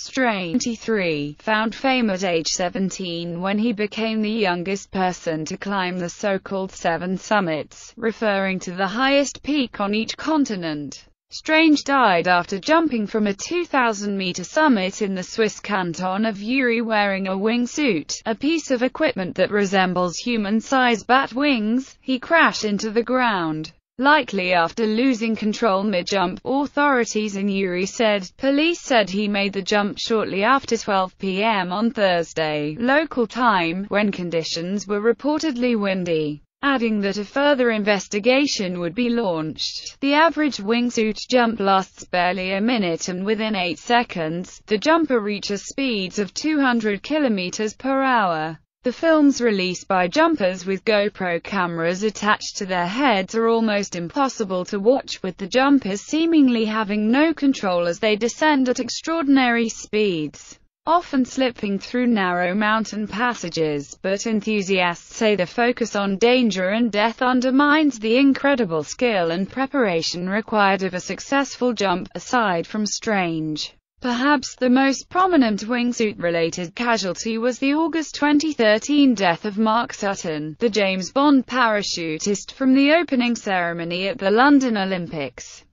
Strange 23, found fame at age 17 when he became the youngest person to climb the so-called Seven Summits, referring to the highest peak on each continent. Strange died after jumping from a 2,000-meter summit in the Swiss canton of Uri wearing a wingsuit, a piece of equipment that resembles human-sized bat wings. He crashed into the ground likely after losing control mid-jump, authorities in Uri said. Police said he made the jump shortly after 12 p.m. on Thursday, local time, when conditions were reportedly windy adding that a further investigation would be launched. The average wingsuit jump lasts barely a minute and within 8 seconds, the jumper reaches speeds of 200 km per hour. The films released by jumpers with GoPro cameras attached to their heads are almost impossible to watch with the jumpers seemingly having no control as they descend at extraordinary speeds, often slipping through narrow mountain passages, but enthusiasts say the focus on danger and death undermines the incredible skill and preparation required of a successful jump, aside from strange. Perhaps the most prominent wingsuit-related casualty was the August 2013 death of Mark Sutton, the James Bond parachutist from the opening ceremony at the London Olympics.